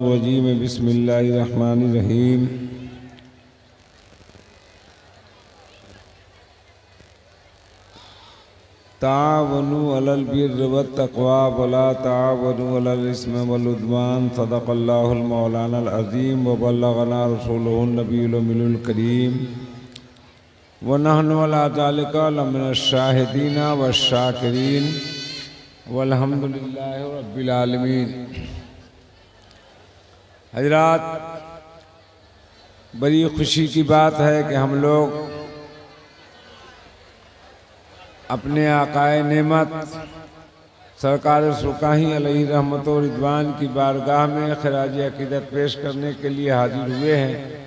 वजीम बिस्मिल्लाहिर्रहमानिर्रहीम। तावनु अलल बिर्र वत्तक़वा वला तावनु अलल इस्म वल उद्वान। सदक़ल्लाहुल मौलाना अज़ीम व बल्लगना रसूलुहुन नबीयुल उम्मीयुल करीम व नहनु अला ज़ालिका लमिन शाहिदीन व शाकिरीन वल्हम्दुलिल्लाहि रब्बिल आलमीन हजरात, बड़ी खुशी की बात है कि हम लोग अपने आकाए नेमत सरकार सुकाही अलही रहमत रिजवान की बारगाह में खराज अकीदत पेश करने के लिए हाजिर हुए हैं।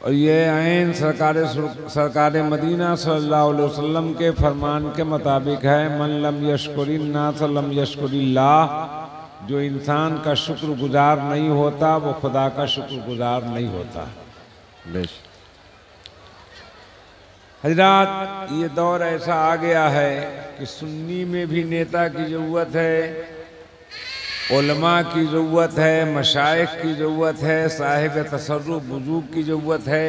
और ये आइन सरकार सरकार मदीना सल्लल्लाहु अलैहि वसल्लम के फरमान के मुताबिक है, मन लम यशकुरिन ना सलम यशकुरिल्लाह जो इंसान का शुक्रगुजार नहीं होता वो खुदा का शुक्रगुजार नहीं होता। हजरात ये दौर ऐसा आ गया है कि सुन्नी में भी नेता की ज़रूरत है उलमा की ज़रूरत है मशाइख की ज़रूरत है साहिब तसर्रुफ बुज़ुर्ग की ज़रूरत है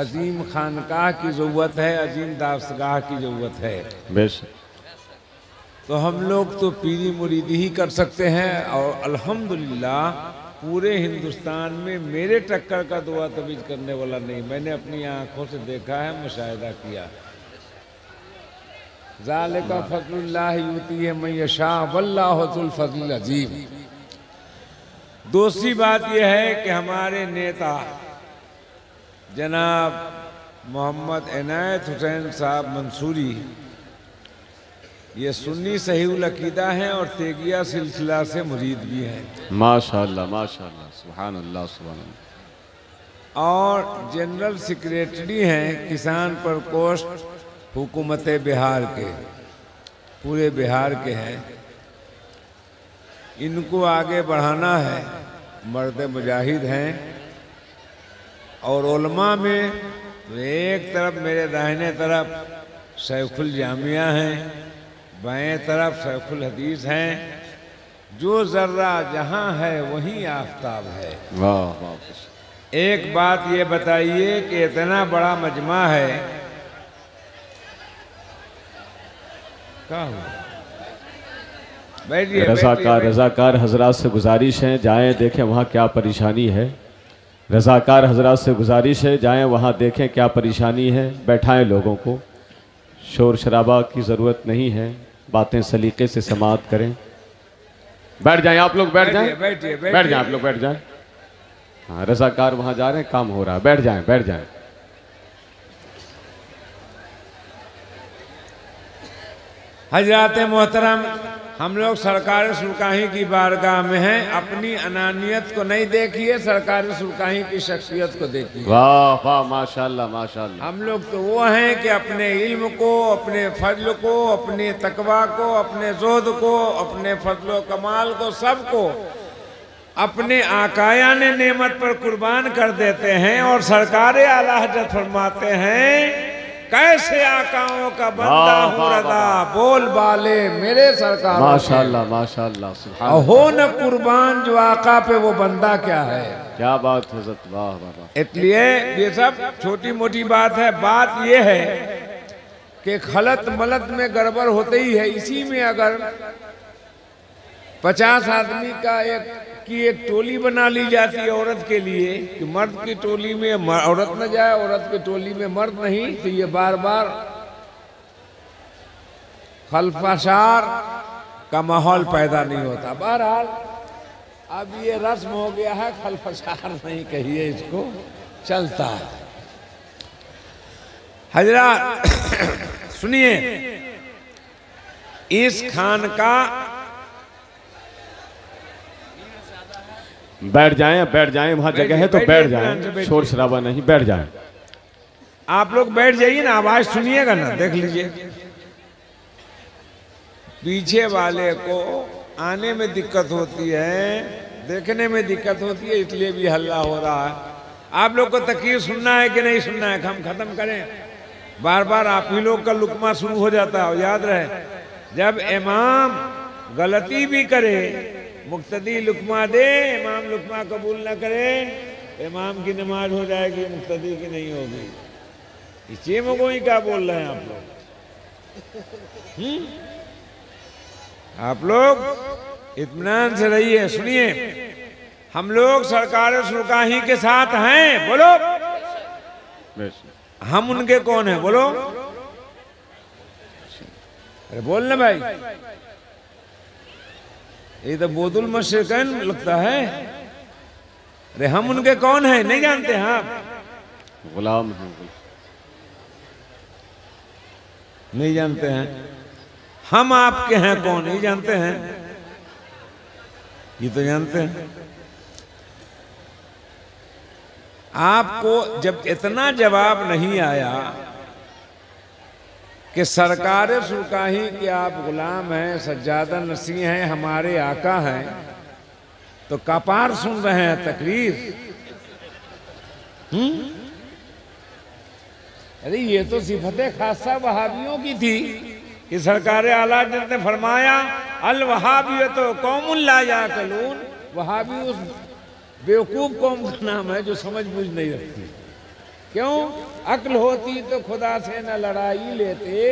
अजीम खानकाह की ज़रूरत है अजीम दासगाह की ज़रूरत है। बेश तो हम लोग तो पीरी मुरीदी ही कर सकते हैं और अल्हम्दुलिल्लाह पूरे हिंदुस्तान में मेरे टक्कर का दुआ तवीज करने वाला नहीं। मैंने अपनी आँखों से देखा है, मुशाहिदा किया। जाल का फजल्ला यूती है मैशा वल्लाहुल फजल अजीम। दूसरी बात यह है कि हमारे नेता, जनाब मोहम्मद इनायत हुसैन साहब मंसूरी ये सुन्नी सही अकीदा हैं और तेगिया सिलसिला से मुरीद भी हैं। माशाल्लाह माशाल्लाह सुभान अल्लाह सुभान और जनरल सेक्रेटरी हैं किसान प्रकोष्ठ हुकूमत बिहार के पूरे बिहार के हैं। इनको आगे बढ़ाना है मर्द मुजाहिद हैं। और उलमा में तो एक तरफ़ मेरे दाहिने तरफ़ सैफुल जामिया हैं। बाएँ तरफ़ सैफुल हदीस हैं। जो जर्रा जहाँ है वहीं आफ्ताब है। वाह एक बात ये बताइए कि इतना बड़ा मजमा है। क्या हुआ? रजाकार रजाकार हजरात से गुजारिश है जाएँ देखें वहाँ क्या परेशानी है। रजाकार हजरात से गुजारिश है जाएँ वहाँ देखें क्या परेशानी है। बैठाएँ लोगों को। शोर शराबा की ज़रूरत नहीं है। बातें सलीके से समाप्त करें। बैठ जाएँ आप लोग बैठ जाएँ? बैठ जाएँ आप लोग बैठ जाएँ। हाँ रजाकार वहाँ जा रहे हैं काम हो रहा है। बैठ जाएँ बैठ जाएँ। हजरात मोहतरम हम लोग सरकार सुरकाही की बारगाह में हैं अपनी अनानियत को नहीं देखिए सरकार सुरकाही की शख्सियत को देखिए। वाह वाह माशाल्लाह माशाल्लाह। हम लोग तो वो हैं कि अपने इल्म को अपने फजल को अपने तकवा को अपने जोद को अपने फजल कमाल को सबको अपने आकाया ने नेमत पर कुर्बान कर देते हैं और सरकार आला हज़रत फरमाते हैं कैसे आकाओं का बंदा हूँ रदा बोल बाले मेरे सरकार माशाल्लाह माशाल्लाह सुभान हो न कुर्बान जो आका पे वो बंदा क्या है? क्या बात हज़रत वाह वाह वाह। इसलिए ये सब छोटी मोटी बात है। बात ये है कि खलत मलत में गड़बड़ होते ही है। इसी में अगर पचास आदमी का एक की एक टोली बना ली जाती है औरत के लिए कि मर्द की टोली में औरत न जाए, औरत की टोली में मर्द नहीं तो ये बार बार खलफाशार का माहौल पैदा नहीं होता। बहरहाल, अब ये रस्म हो गया है, खलफशार नहीं कहिए इसको, चलता है। हजरा, सुनिए, इस खान का बैठ जाएँ बैठ जाएँ वहाँ जगह है तो बैठ जाएँ शोर शराबा नहीं बैठ जाएँ। आप लोग बैठ जाइए ना आवाज़ सुनिएगा ना देख लीजिए। पीछे वाले को आने में दिक्कत होती है देखने में दिक्कत होती है इसलिए भी हल्ला हो रहा है। आप लोग को तकीर सुनना है कि नहीं सुनना है? हम खत्म करें। बार बार आप ही लोग का लुकमा शुरू हो जाता है याद रहे जब इमाम गलती भी करे मुक्तदी लुकमा दे, इमाम लुकमा कबूल न करे, इमाम की नमाज़ हो जाएगी, मुक्तदी की नहीं होगी। इसी में कोई क्या बोल रहे हैं आप लोग? हम्म? आप लोग इतमान से रहिए, सुनिए। हम लोग सरकार सुरकाही के साथ हैं, बोलो। हम उनके कौन हैं, बोलो। अरे बोल ना भाई। ये तो बोतुल मशरकन लगता है। अरे हम उनके कौन हैं? नहीं जानते हैं। आप गुलाम हैं नहीं जानते हैं। हम आपके हैं कौन? नहीं जानते हैं। ये तो जानते हैं। आपको जब इतना जवाब नहीं आया कि सरकार सुरकाही के आप गुलाम हैं, सज्जादा नसी हैं, हमारे आका हैं। तो कपार सुन रहे हैं तकरीर। हम्म? अरे ये तो सिफत खासा वहाबियों की थी कि सरकार आला ने फरमाया, अल वहाबी तो कौम ला या कलून वहाबी उस बेवकूफ़ कौम का नाम है जो समझ बूझ नहीं रखती। क्यों? अक्ल होती तो खुदा से न लड़ाई लेते।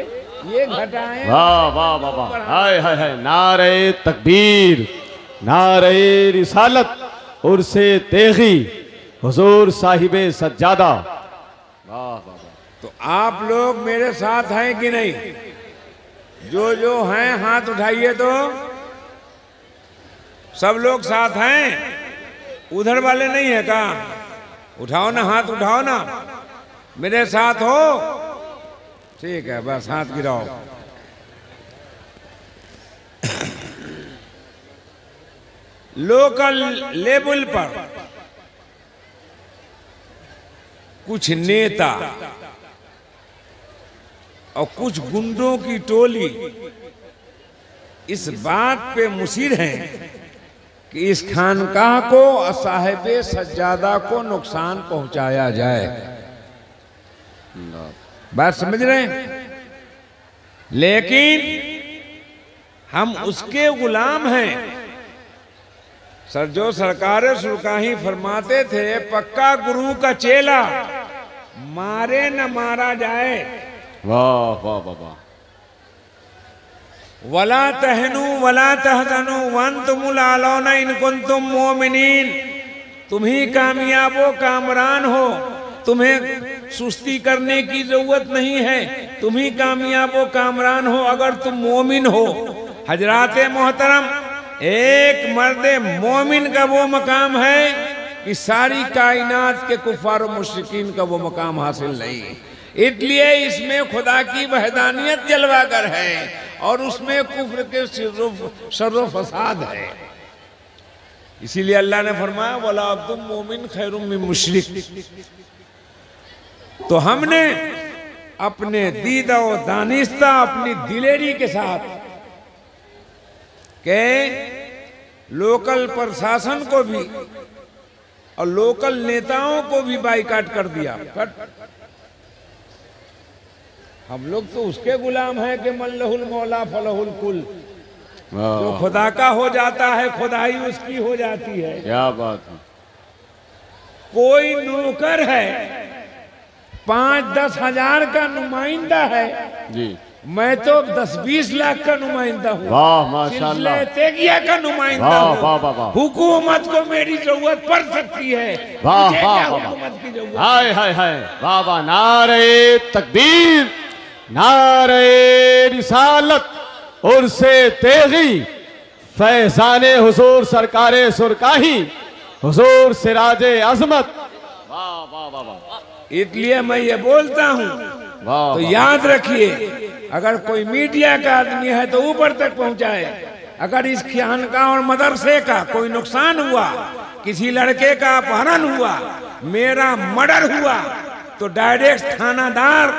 ये घटाएँ। वाह वाह वाह वाह। हाय हाय हाय। नारे तकबीर नारे रिसालत उर्से तेगी हुजूर साहिबे सज्जादा। वाह वाह वाह। तो आप लोग मेरे साथ हैं कि नहीं? जो जो हैं हाथ उठाइए तो। सब लोग साथ हैं? उधर वाले नहीं है का उठाओ ना हाथ उठाओ ना। मेरे साथ हो। ठीक है, बस हाथ गिराओ। लोकल लेवल पर कुछ नेता और कुछ गुंडों की टोली इस बात पे मुसीर हैं कि इस खानकाह को और साहिब सज्जादा को नुकसान पहुँचाया जाए। बात समझ रहे हैं? लेकिन हम उसके गुलाम हैं। सर जो सरकार सुरकाही फरमाते थे पक्का गुरु का चेला मारे न मारा जाए। वाह वाह वाह वाह। वला तहनु वला तहतनु वन तुमुल आलौना इन कुन तुम मोमिनीन। तुम ही कामयाबो कामरान हो। तुम्हें सुस्ती करने की ज़रूरत नहीं है। तुम ही कामयाबो कामरान हो अगर तुम मोमिन हो। हजरात मोहतरम, एक मर्द मोमिन का वो मकाम है कि सारी कायनात के कुफार मुश्किन का वो मकाम हासिल नहीं। इसलिए इसमें खुदा की वहदानियत जलवागर है और उसमें कुफ्र के फसाद है। इसीलिए अल्लाह ने फरमाया बोला अब तुम मोमिन खैरुम में मुशरिक। तो हमने अपने दीदा दानिस्ता अपनी दिलेरी के साथ के लोकल प्रशासन को भी और लोकल नेताओं को भी बाइकाट कर दिया। कट हम लोग तो उसके गुलाम हैं कि मल्लहुल मौला फलहुल कुल। जो खुदा का हो जाता है खुदाई उसकी हो जाती है। क्या बात है। कोई नौकर है पाँच दस हज़ार का नुमाइंदा है। जी। मैं तो दस बीस लाख का नुमाइंदा हूँ। वाह माशाल्लाह। सिलसिले तेगिया का नुमाइंदा वाह, वाह, वाह, वाह। हुकूमत को मेरी ज़रूरत पड़ सकती है। वाह वाह हाय हाय हाय। वाह वाह। नारे तकबीर नारे रिसालत और से तेगी फैजाने हुजूर सरकारे सुरकाही हुजूर सिराज अजमत। वाह वाह वाह वाह। इसलिए मैं ये बोलता हूँ तो याद रखिए अगर कोई मीडिया का आदमी है तो ऊपर तक पहुँचाए। अगर इस खानका और मदरसे का कोई नुकसान हुआ किसी लड़के का अपहरण हुआ मेरा मर्डर हुआ तो डायरेक्ट थानादार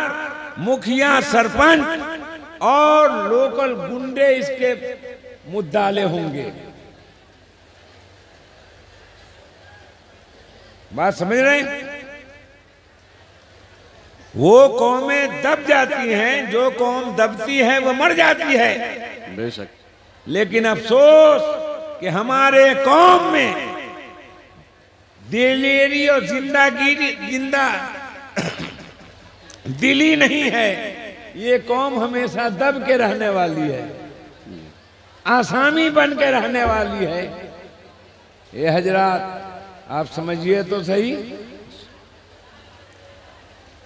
मुखिया सरपंच और लोकल गुंडे इसके मुद्दाले होंगे। बात समझ रहे हैं? वो कौमें दब जाती हैं जो कौम दबती है वो मर जाती है। बेशक। लेकिन अफसोस कि हमारे कौम में दिलेरी और जिंदागिरी ज़िंदा दिली नहीं है ये कौम हमेशा दब के रहने वाली है आसामी बन के रहने वाली है। ये हजरात आप समझिए तो सही।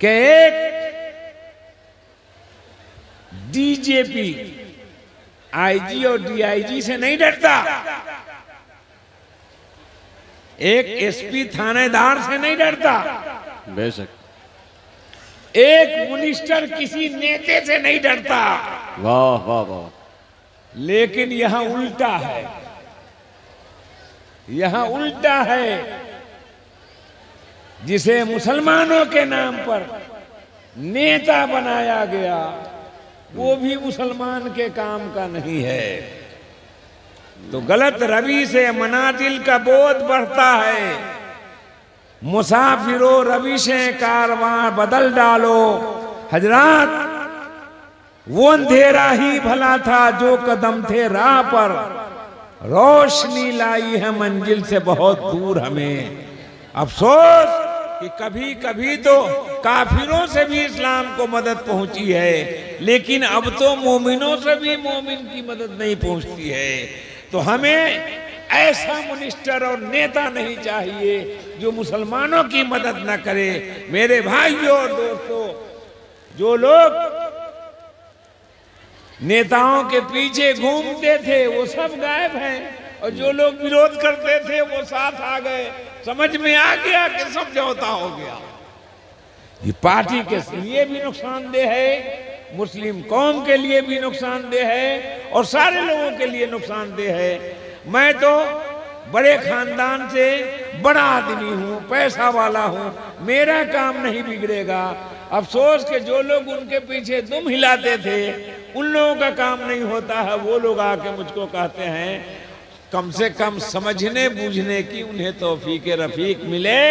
कि एक डीजेपी आईजी और डीआईजी से नहीं डरता। एक एसपी थानेदार से नहीं डरता। बेशक। एक मिनिस्टर किसी नेते से नहीं डरता। वाह वाह वाह। लेकिन यहाँ उल्टा है। यहाँ उल्टा है। जिसे मुसलमानों के नाम पर नेता बनाया गया, वो भी मुसलमान के काम का नहीं है। तो गलत रवि से मनाजिल का बोध बढ़ता है। मुसाफिरो रवि से कारवां बदल डालो। हजरात, वो अंधेरा ही भला था जो कदम थे राह पर। रोशनी लाई है मंजिल से, बहुत दूर हमें। अफसोस कि कभी कभी तो काफिरों से भी इस्लाम को मदद पहुँची है, लेकिन अब तो मोमिनों से भी मोमिन की मदद नहीं पहुँचती है। तो हमें ऐसा मिनिस्टर और नेता नहीं चाहिए जो मुसलमानों की मदद न करे। मेरे भाइयों और दोस्तों, जो लोग नेताओं के पीछे घूमते थे, वो सब गायब हैं, और जो लोग विरोध करते थे, वो साथ आ गए। समझ में आ गया कि समझौता हो गया। ये पार्टी के लिए भी नुकसानदेह है, मुस्लिम कौम के लिए भी नुकसानदेह है, और सारे लोगों के लिए नुकसानदेह है। मैं तो बड़े खानदान से बड़ा आदमी हूँ, पैसा वाला हूँ, मेरा काम नहीं बिगड़ेगा। अफसोस के जो लोग उनके पीछे दुम हिलाते थे, उन लोगों का काम नहीं होता है, वो लोग आके मुझको कहते हैं कम से कम समझने बूझने की उन्हें तोफीक रफीक मिले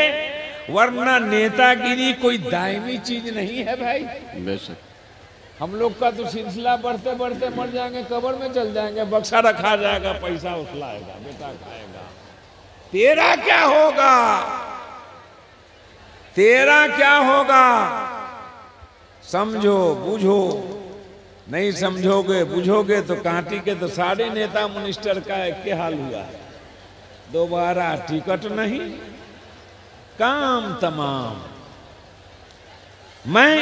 वरना नेतागिरी कोई दायमी चीज़ नहीं है भाई। बेशक। हम लोग का तो सिलसिला बढ़ते बढ़ते मर जाएँगे कबर में चल जाएँगे बक्सा रखा जाएगा पैसा उछलाएगा बेटा खाएगा। तेरा क्या होगा? तेरा क्या होगा? समझो बूझो। नहीं समझोगे बुझोगे तो कांटी के तो सारे नेता मिनिस्टर का एक हाल हुआ। है दोबारा टिकट नहीं काम तमाम। मैं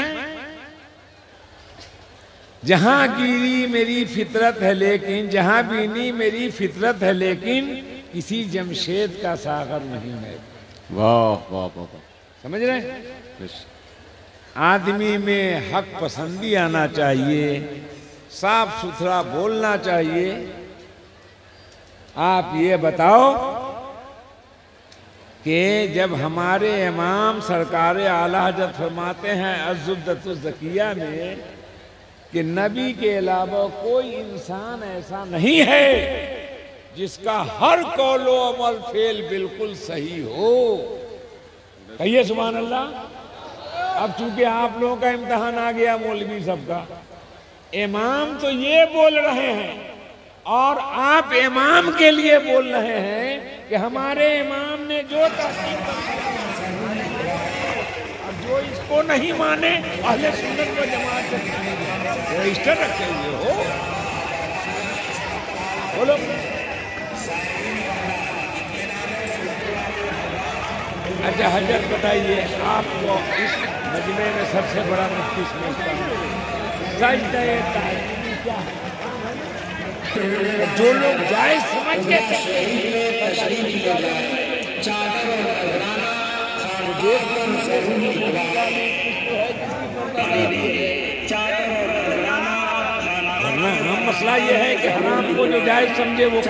जहाँ गिरी मेरी फितरत है लेकिन जहाँ बीनी मेरी फितरत है लेकिन किसी जमशेद का सागर नहीं है वाह वाह वाह समझ रहे बेशक आदमी में हक पसंदी आना चाहिए, साफ़ सुथरा बोलना चाहिए। आप ये बताओ कि जब हमारे इमाम सरकार आला हज़रत फरमाते हैं अजुबदतुल्जकिया में, कि नबी के अलावा कोई इंसान ऐसा नहीं है जिसका हर कौलो अमल फेल बिल्कुल सही हो। कहिए सुबह अल्लाह। अब चूँकि आप लोगों का इम्तहान आ गया मौलवी सबका, इमाम तो ये बोल रहे हैं और आप इमाम के लिए बोल रहे हैं कि हमारे इमाम ने जो और जो इसको नहीं माने, अहले सुन्नत व जमात रजिस्टर रखे हुए हो। बोलो। अच्छा हज़रत बताइए, आपको इस मजमे में सबसे बड़ा मुफ्ती समझता हूँ ताज़ीमी क्या है जो लोग जाए, समझ के हम मसला ये है कि हराम को जो जायज़ समझे वो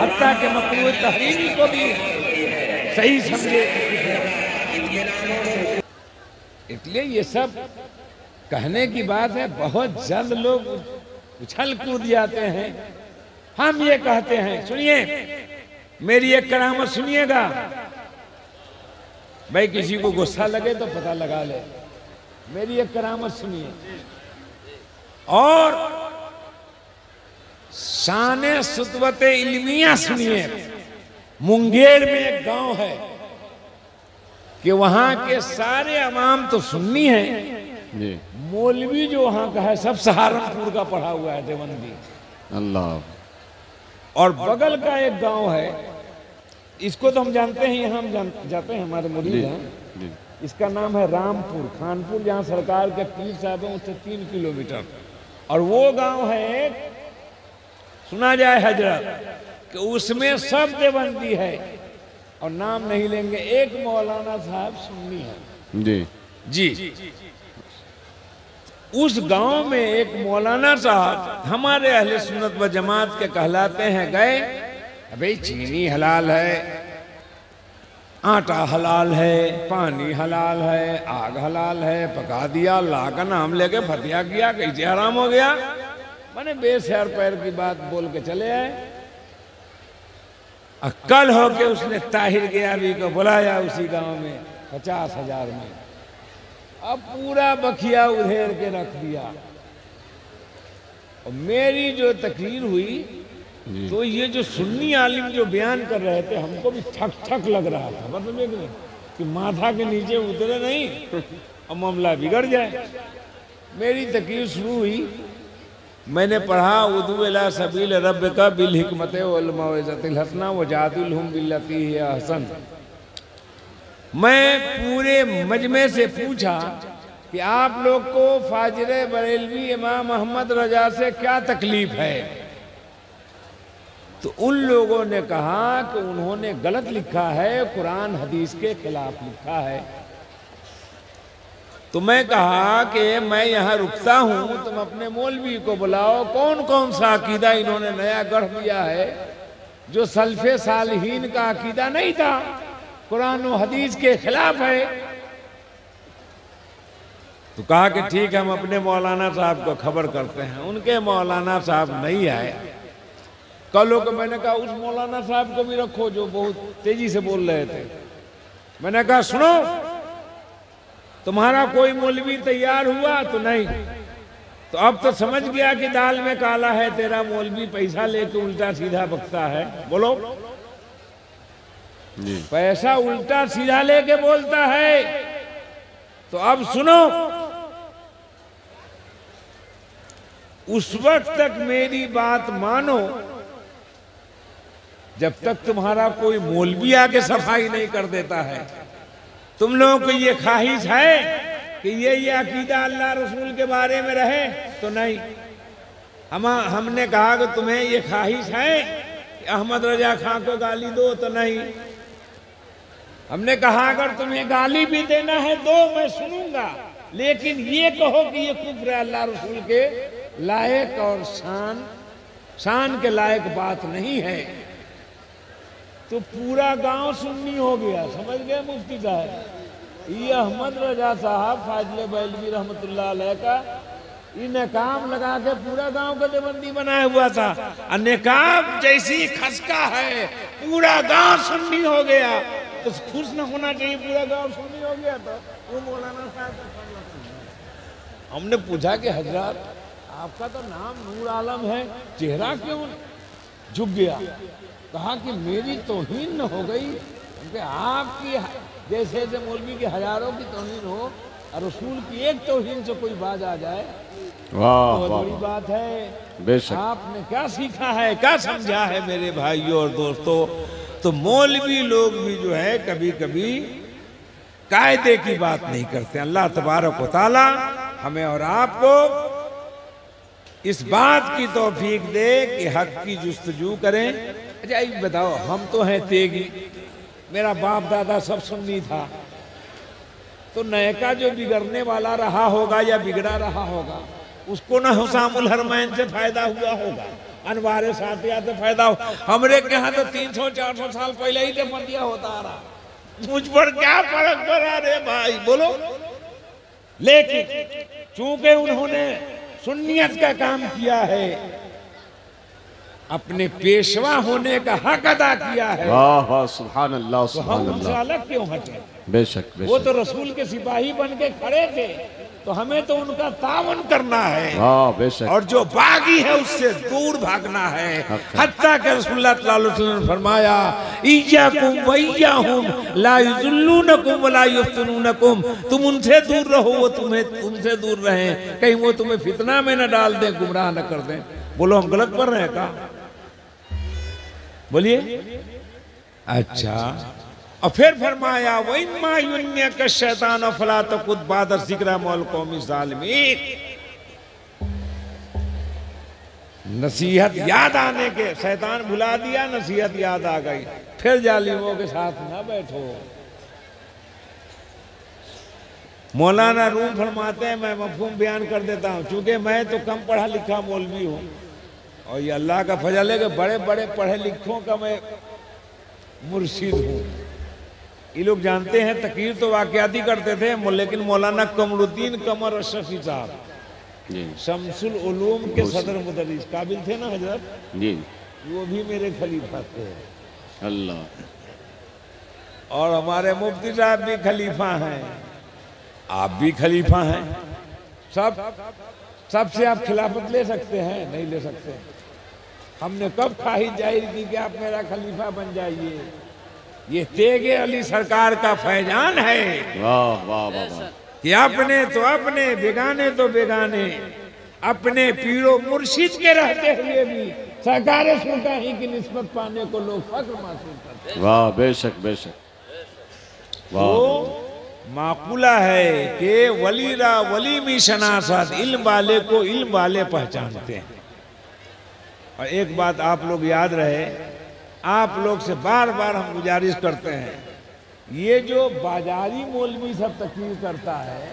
हत्या के मकरू तहरीमी को भी सही समझे। इसलिए ये सब कहने की बात है, बहुत जल्द लोग उछल कूद जाते हैं। हम ये कहते हैं, सुनिए, मेरी एक करामत सुनिएगा। भाई, किसी को गुस्सा लगे तो पता लगा ले। मेरी एक करामत सुनिए। और शान सुतवत इल्मिया सुनिए। मुंगेर में एक गाँव है। कि वहाँ के सारे अवाम तो सुन्नी है। मौलवी जो वहाँ का है सब सहारनपुर का पढ़ा हुआ है देवंदी अल्लाह। और बगल का एक गाँव है इसको तो हम जानते हैं यहाँ हम जान, जाते हैं हमारे मुरीद हैं। इसका नाम है रामपुर खानपुर जहाँ सरकार के पीर साहब हैं उससे तीन किलोमीटर। और वो गाँव है सुना जाए हज़रत कि उसमें सब देवंदी है। और नाम नहीं लेंगे एक मौलाना साहब सुन्नी है। जी। जी। उस गाँव में एक मौलाना साहब हमारे अहले सुन्नत व जमात के कहलाते हैं गए। अबे चीनी हलाल है आटा हलाल है पानी हलाल है आग हलाल है पका दिया अल्लाह का नाम लेके फतिया किया कैसे हराम हो गया। मैंने बेसैर पैर की बात बोल के चले आए। और कल होके उसने ताहिर गयाबी को बुलाया उसी गाँव में पचास हज़ार में। अब पूरा बखिया उधेर के रख दिया। और मेरी जो तकरीर हुई तो ये जो सुन्नी आलिम जो बयान कर रहे थे हमको भी ठक ठक लग रहा था। मतलब ये कि नहीं कि माथा के नीचे उतरे नहीं और मामला बिगड़ जाए। मेरी तकरीर शुरू हुई मैंने पढ़ा उदू अला सबील रब का बिल हिकमत हसना व जातिल हम बिल्लती हसन मैं पूरे मजमे से पूछा कि आप लोग को फाजर बरेलवी इमाम मोहम्मद रजा से क्या तकलीफ़ है? तो उन लोगों ने कहा कि उन्होंने गलत लिखा है, कुरान, हदीस के खिलाफ लिखा है। तो मैं कहा कि मैं यहाँ रुकता हूँ। तुम अपने मौलवी को बुलाओ। कौन कौन सा अकीदा इन्होंने नया गढ़ दिया है जो सल्फे सालहीन का अकीदा नहीं था? कुरान और हदीस के खिलाफ है। तो कहा कि ठीक है हम अपने मौलाना साहब को खबर करते हैं। उनके मौलाना साहब नहीं आए। कल को मैंने कहा उस मौलाना साहब को भी रखो जो बहुत तेज़ी से बोल रहे थे। मैंने कहा सुनो तुम्हारा कोई मौलवी तैयार हुआ तो नहीं। तो अब तो समझ गया कि दाल में काला है तेरा मौलवी पैसा लेके उल्टा सीधा बकता है। बोलो। जी। पैसा उल्टा सीधा लेके बोलता है। तो अब सुनो। उस वक्त तक मेरी बात मानो जब तक तुम्हारा कोई मौलवी आके सफ़ाई नहीं कर देता है। तुम लोगों को ये ख्वाहिश है कि ये ये अकीदा अल्लाह रसूल के बारे में रहे तो नहीं। हम, हमने कहा कि तुम्हें ये ख्वाहिश है कि अहमद रजा खां को गाली दो तो नहीं। हमने कहा, अगर तुम्हें गाली भी देना है, दो मैं सुनूँगा। लेकिन ये कहो कि ये कुफ्र अल्लाह रसूल के लायक और शान शान के लायक बात नहीं है। तो पूरा गाँव सुन्नी हो गया, समझ गए मुफ्ती साहब? ये अहमद रजा साहब, फाजले बैलवी अलैह का ये नकाब लगा के पूरा गाँव का देबंदी बनाया हुआ था। और नकाब जैसी खसका है, पूरा गाँव सुन्नी हो गया। तो खुश न होना चाहिए, पूरा गाँव सुन्नी हो गया तो। वो मौलाना साहब। हमने पूछा कि हज़रत, आपका तो नाम नूर आलम है, चेहरा क्यों झुक गया? कहा कि मेरी तोहीन न हो गई। क्योंकि आपकी जैसे जैसे मौलवी की हज़ारों की तोहीन हो और रसूल की एक तोहीन से कोई बाज आ जाए वाह वाह बड़ी बात है बेशक। आपने क्या सीखा है क्या समझा है मेरे भाइयों और दोस्तों? तो मौलवी लोग भी जो है कभी कभी कायदे की बात नहीं करते। अल्लाह तबारक व ताला हमें और आपको इस बात की तौफीक दे कि हक की जुस्तजू करें। अच्छा एक बताओ, हम तो हैं तेगी। मेरा बाप दादा सब सुन्नी था। तो नयका जो बिगड़ने वाला रहा होगा या बिगड़ा रहा होगा, उसको ना हुसामुल हरमैन से फ़ायदा हुआ होगा, अनवारे साथिया से फ़ायदा हो, हमरे के यहाँ तो तीन सौ, चार सौ साल पहले ही देवबंदिया होता आ रहा। मुझ पर क्या फ़र्क पड़ा रे भाई? बोलो। लेकिन चूँकि उन्होंने सुन्नियत का काम किया है अपने पेशवा होने का हक अदा किया है। वाह वाह सुभान अल्लाह तो सुभान उनसे अल्लाह अलग क्यों हटे? बेशक वो तो रसूल के सिपाही बन के खड़े थे तो हमें तो उनका तावन करना है। वाह बेशक। और जो बागी है उससे दूर भागना है। हत्ता के रसूलुल्लाह ने फरमाया तुम उनसे दूर रहो वो तुम्हें तुमसे दूर रहें। कहीं वो तुम्हें फितना में न डाल दें गुमराह न कर दें। बोलो हम गलत कर रहे हैं का बोलिए। अच्छा। और फिर फरमाया वही मायुन्य के शैतान फला तो खुद बादर ज़िक्र मौल कौमी जालिमीन। नसीहत याद आने के शैतान भुला दिया नसीहत याद आ गई। फिर जालिमों के साथ ना बैठो। मौलाना रूम फरमाते हैं मैं मफहूम बयान कर देता हूँ चूँकि मैं तो कम पढ़ा लिखा मौलवी हूँ। और ये अल्लाह का फजल है कि बड़े बड़े पढ़े लिखों का मैं मुर्शिद हूँ। ये लोग जानते हैं तकीर तो वाकयाती करते थे लेकिन मौलाना कमरुद्दीन कमर अशरफी साहब शमसुल उलूम के सदर मुदरिस काबिल थे ना हज़रत? जी। वो भी मेरे खलीफा थे। अल्लाह। और हमारे मुफ्ती साहब भी खलीफा हैं। आप भी खलीफा हैं। सब सबसे आप खिलाफत ले सकते हैं नहीं ले सकते। हमने कब ख्वाहिश ज़ाहिर की कि आप मेरा खलीफा बन जाइए? ये तेगे अली सरकार का फैजान है। वाह वाह वाह कि अपने तो अपने बेगाने तो बेगाने। अपने पीरो मुर्शिद के रहते हुए भी सरकार सुल्तानी की निस्बत पाने को लोग फख्र महसूस करते वाह बेशक बेशक। वाह तो माकुला है कि वलीरा वली में शनासत इल्म वाले को इल्म वाले पहचानते हैं। और एक बात आप लोग याद रहे, आप लोग से बार बार हम गुजारिश करते हैं, ये जो बाजारी मौलवी सब तकरीर करता है,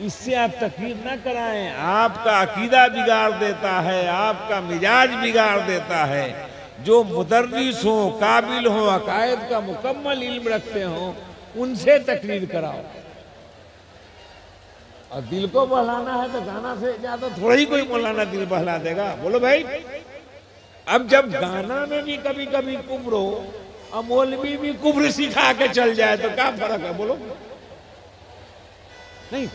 इससे आप तकरीर ना कराएँ। आपका अकीदा बिगाड़ देता है, आपका मिजाज बिगाड़ देता है। जो मुदर्रिस हो, काबिल हो, अकायद का मुकम्मल इल्म रखते हो उनसे तकरीर कराओ। और दिल को बहलाना है तो गाना से ज़्यादा थोड़ा ही कोई मौलाना दिल बहला देगा। बोलो भाई। अब जब गाना में भी कभी कभी कुब्र हो और मौलवी भी कुब्र सिखा के चल जाए तो क्या फ़र्क है? बोलो। नहीं।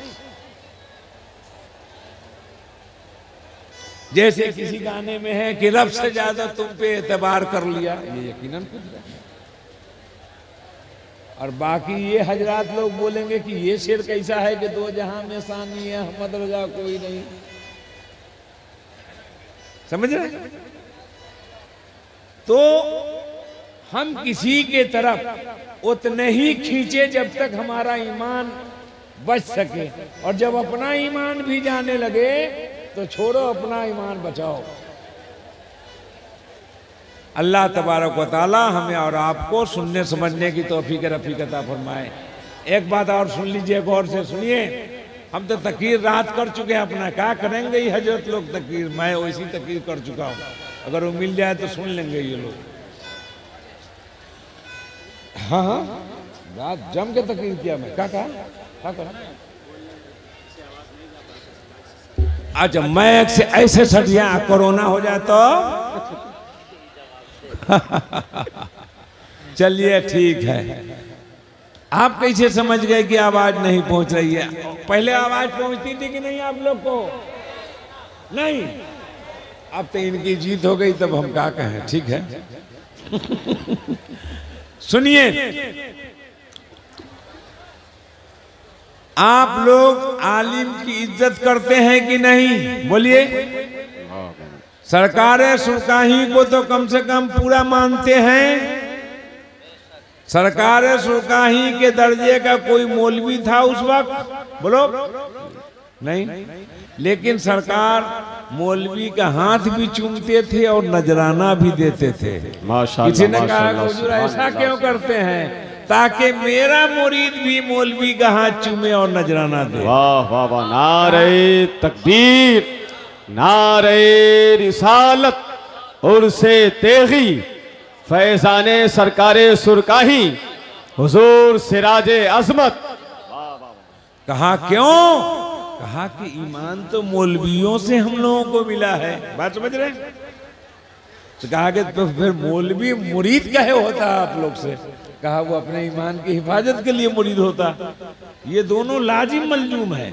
जैसे किसी गाने में है कि रब से ज़्यादा तुम पे एतबार कर लिया, ये यकीनन कुछ और बाकी ये हजरात लोग बोलेंगे कि ये शेर कैसा है कि दो जहाँ में सानी अहमद रजा कोई नहीं। समझ रहे तो हम किसी के तरफ़ उतने ही खींचे जब तक हमारा ईमान बच सके। और जब अपना ईमान भी जाने लगे तो छोड़ो, अपना ईमान बचाओ। अल्लाह तबारक व ताली हमें और आपको सुनने, समझने की तोफ़ी के रफ़ीकता फरमाए। एक बात और सुन लीजिए गौर से सुनिए। हम तो तकीर रात कर चुके हैं, अपना क्या करेंगे ये हज़रत लोग तकीर? मैं वैसी तकीर कर चुका हूँ। अगर वो मिल जाए तो सुन लेंगे ये लोग। हाँ हाँ। रात जम के तकीर किया मैं। क्या कहा? क्या अच्छा मैं ऐसे सट कोरोना हो जाए तो चलिए, ठीक है। आप कैसे समझ गए कि आवाज़ नहीं पहुँच रही है। पहले आवाज़ पहुँचती थी कि नहीं आप लोग को? नहीं। अब तो इनकी जीत हो गई, तब हम क्या कहें, ठीक है? सुनिए। आप लोग आलिम की इज़्ज़त करते हैं कि नहीं? बोलिए। सरकार सुरकाही को तो कम से कम पूरा मानते हैं। सरकार सुरकाही के दर्जे का कोई मौलवी था उस वक्त? बोलो। नहीं। लेकिन सरकार मौलवी का हाथ भी चूमते थे और नजराना भी देते थे। किसी ने कहा ऐसा क्यों करते हैं? ताकि मेरा मुरीद भी मौलवी का हाथ चूमे और नजराना दे। वाह वाह वाह। नारे तकबीर। नारे रिसालत और से तेगी, फैजाने सरकारे सुरकाही, हुजूर सिराज अजमत। कहा क्यों? कहा कि ईमान तो मौलवियों से हम लोगों को मिला है। बात समझ रहे तो कहा कि तो फिर मौलवी मुरीद कहे होता आप लोग से। कहा वो अपने ईमान की हिफाजत के लिए मुरीद होता। ये दोनों लाजिम मलजूम है।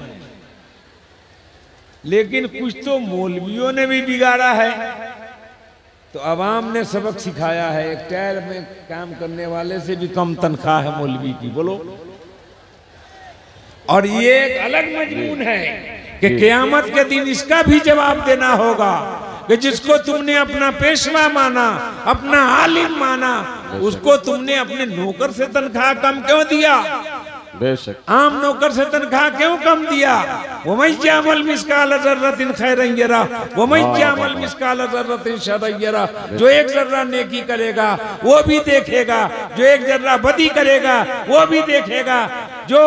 लेकिन कुछ तो मौलवियों ने भी बिगाड़ा है। तो अवाम ने सबक सिखाया है, एक टायर में काम करने वाले से भी कम तनख्वाह है मौलवी की, बोलो। और ये एक अलग मजमून है कि क्यामत के दिन इसका भी जवाब देना होगा कि जिसको तुमने अपना पेशवा माना, अपना आलिम माना, उसको तुमने अपने नौकर से तनख्वाह कम क्यों दिया? बेशक। आम नौकर से तनख्वाह क्यों कम दिया? वो मल मिसकाल जर्रतिन खैरयरा वो मल मिसकाल जर्रतिन शरयरा जो एक जर्रा नेकी करेगा वो भी देखेगा। जो एक जर्रा बदी करेगा वो भी देखेगा। जो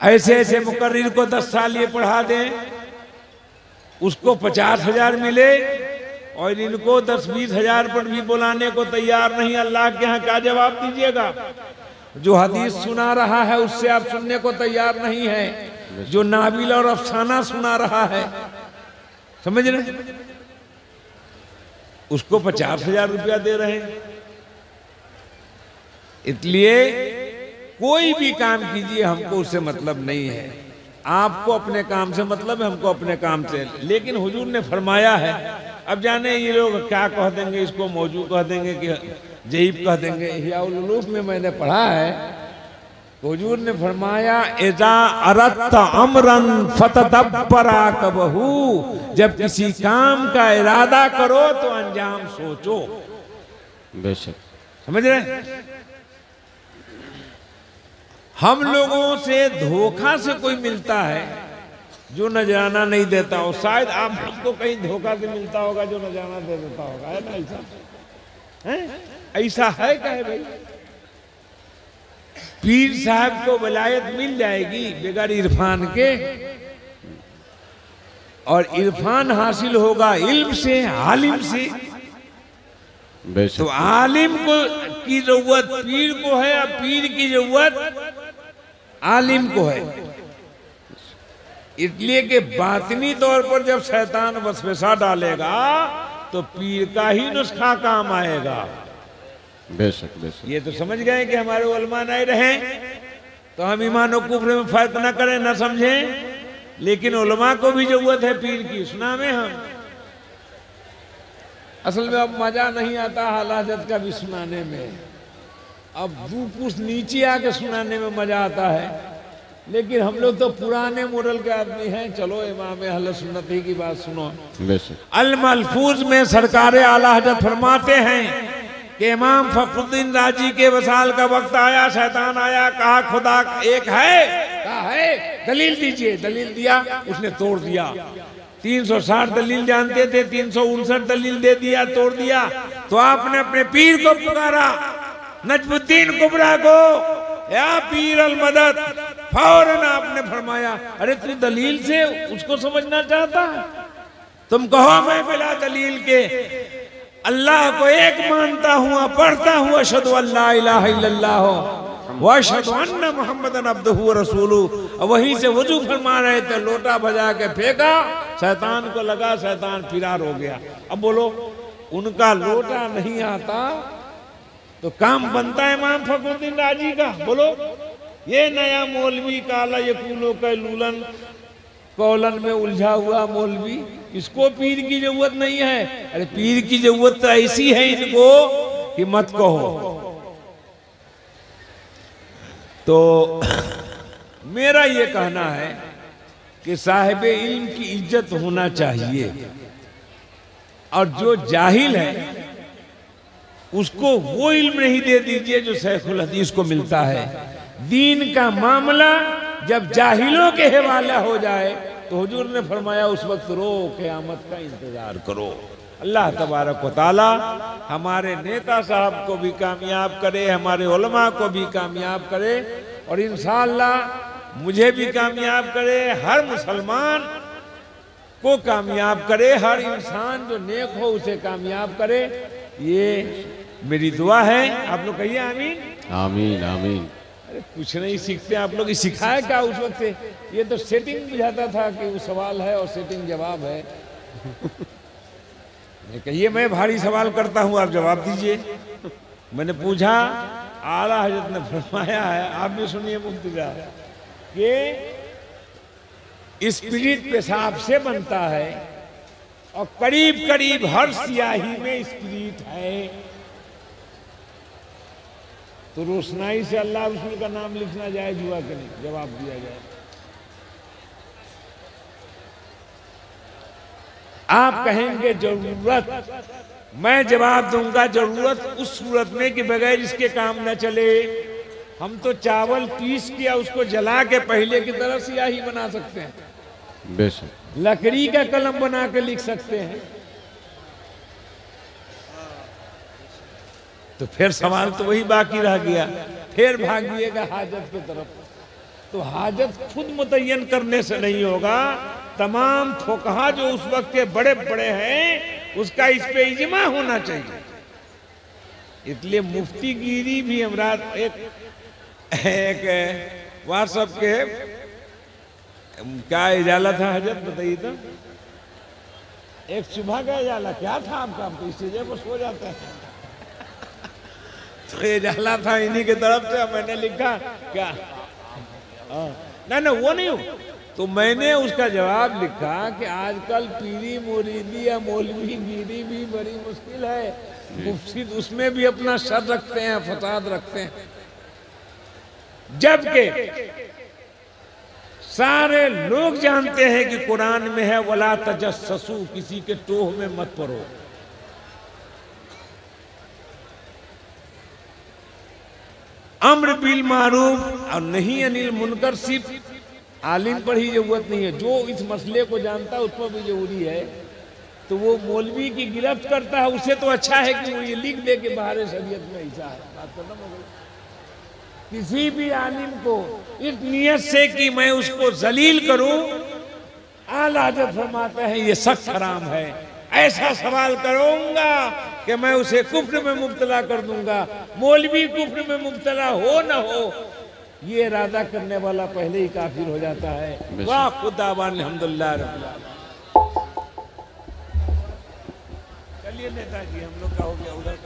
ऐसे ऐसे मुकर्र को दस साल ये पढ़ा दे उसको पचास हज़ार मिले और इनको दस बीस हज़ार पर भी बुलाने को तैयार नहीं। अल्लाह के यहाँ क्या जवाब दीजिएगा? जो हदीस सुना रहा है, उससे आप सुनने को तैयार नहीं है। जो नाबिल और अफसाना सुना रहा है। समझ रहे उसको पचास हज़ार रुपया दे रहे हैं। इसलिए कोई भी काम कीजिए, हमको उससे मतलब नहीं है। आपको अपने काम से मतलब है, हमको अपने काम से। लेकिन हुजूर ने फरमाया है, अब जाने ये लोग क्या कह देंगे, इसको मौजूद कह देंगे कि जहीब कह देंगे हियाउलूफ में मैंने पढ़ा है। हुजूर ने फरमाया एजा अरत अमरन फतदब्बरा कबहू। जब किसी काम का इरादा करो तो अंजाम सोचो। बेशक। समझ रहे हम लोगों से धोखा से कोई मिलता है जो नजराना नहीं देता हो। शायद आप हमको कहीं धोखा से मिलता होगा जो नजराना दे देता होगा है ना ऐसा है? ऐसा है क्या है भाई? पीर साहब को वलायत मिल जाएगी बगैर इरफान के। और इरफान हासिल होगा इल्म से आलिम से। तो आलिम को की ज़रूरत पीर को है और पीर की ज़रूरत आलिम को है? इसलिए कि बातनी तौर पर जब शैतान वसवसा डालेगा तो पीर का ही नुस्खा काम आएगा। बेशक बेशक। ये तो समझ गए कि हमारे उलमा नहीं रहे तो हम ईमान और कुफर में फ़र्क न करें ना समझें। लेकिन उलमा को भी ज़रूरत है पीर की सुना में हम। असल में अब मज़ा नहीं आता हालाजत का भी सुनाने में। अब दू कुछ नीचे आके सुनाने में मज़ा आता है। लेकिन हम लोग तो पुराने मॉडल के आदमी हैं। चलो इमाम अहल सुन्नत ही की बात सुनो। अल मलफूज में सरकार आला हज़रत फरमाते हैं कि इमाम फखरुद्दीन राज़ी के वसाल का वक्त आया, शैतान आया, कहा, खुदा एक है। कहा, है। दलील दीजिए, दलील दिया, उसने तोड़ दिया। 360 दलील जानते थे, तीन सौ उनसठ दलील दे दिया, तोड़ दिया। तो आपने अपने पीर को पुकारा, नजमुद्दीन कुबरा को, या पीर अल मदद। फ़ौरन आपने फरमाया, अरे तू दलील से उसको समझना चाहता तुम कहो, मैं बिला दलील के अल्लाह को एक मानता हुआ, पढ़ता हुआ अशद अल्लाह इलाहा इल्लल्लाह व अशहदु अन्न मुहम्मदन अब्दुहु व रसूलु वहीं से वज़ू फरमा रहे थे, लोटा बजा के फेंका, शैतान को लगा, शैतान फिरार हो गया। अब बोलो, उनका लोटा नहीं आता तो काम बनता है इमाम फखरुद्दीन राज़ी का। बोलो, ये नया मौलवी काला यकूलो का लूलन, कौलन में उलझा हुआ मौलवी। इसको पीर की ज़रूरत नहीं है। अरे पीर की ज़रूरत तो ऐसी है इनको कि मत कहो। तो मेरा ये कहना है कि साहिब इल्म की इज़्ज़त होना चाहिए। और जो जाहिल है, उसको वो इल्म नहीं दे दीजिए जो सैफुल हदीस को मिलता है। दीन का मामला जब जाहिलों के हवाला हो जाए तो हुजूर ने फरमाया, उस वक्त रो, क़यामत का इंतज़ार करो। अल्लाह तबारक ताला हमारे नेता साहब को भी कामयाब करे, हमारे उलमा को भी कामयाब करे और इन मुझे भी कामयाब करे, हर मुसलमान को कामयाब करे, हर इंसान जो नेक हो उसे कामयाब करे। ये मेरी दुआ है। आप लोग कहिए आमीन। आमीन आमीन। अरे कुछ नहीं सीखते आप लोग सिखाया क्या उस वक्त से? ये तो सेटिंग बुझाता था कि वो सवाल है और सेटिंग जवाब है। मैं कहिए, मैं भारी सवाल करता हूँ, आप जवाब दीजिए। मैंने पूछा, आला हज़रत ने फरमाया है, आप भी सुनिए मुफ्ती कि स्पिरिट पेशाब से बनता है और करीब करीब हर सियाही में स्पिरिट है। तो रोशनाई से अल्लाह रसूल का नाम लिखना जाए जुआ के नहीं? जवाब दिया जाए। आप कहेंगे ज़रूरत। मैं जवाब दूँगा ज़रूरत उस सूरत में कि बगैर इसके काम न चले। हम तो चावल पीस किया उसको जला के पहले की तरह सियाही बना सकते हैं। बेशक। लकड़ी का कलम बना के लिख सकते हैं। तो फिर सवाल तो वही बाकी रह गया। फिर भागिएगा हाजत की तरफ़। तो हाजत खुद मुतयन करने से नहीं होगा। तमाम फोकहा जो उस वक्त के बड़े बड़े हैं, उसका इस पे इजमा होना चाहिए। इसलिए मुफ्ती गिरी भी हमरा एक एक व्हाट्सएप के क्या इजाला था हज़रत बताइए तो। एक सुबह का इजाला। क्या था आपका आप तो इस पर सो जाते हैं। तो इजाला था इन्हीं की तरफ़ से मैंने लिखा क्या? हाँ, ना ना वो नहीं हो। तो मैंने उसका जवाब लिखा कि आजकल पीरी मुरीदी या मौलवी गिरी भी बड़ी मुश्किल है। मुफ्सिद उसमें भी अपना सर रखते हैं फसाद रखते हैं। जबकि सारे लोग जानते हैं कि कुरान में है वला तजस्सु किसी के टोह में मत पड़ो अम्र बिल मारूफ, और नहीं अनिल मुनकर सिर्फ़ आलिम पर ही ज़रूरत नहीं है। जो इस मसले को जानता है, उस पर भी ज़रूरी है। तो वो मौलवी की गिरफ्त करता है, उसे तो अच्छा है कि वो ये लिख दे के बाहर शरीयत में ऐसा है। बात खत्म हो गई। किसी भी आलिम को इस नियत से कि मैं उसको जलील करूँ, आला हज़रत फरमाते हैं, ये सख्त हराम है। ऐसा सवाल करूँगा कि मैं उसे कुफ्र में मुबतला कर दूँगा। मौलवी कुफ्र में मुबतला हो ना हो ये इरादा करने वाला पहले ही काफिर हो जाता है। वाह खुदा अलहमदुल्ला चलिए नेताजी हम लोग का हो गया उधर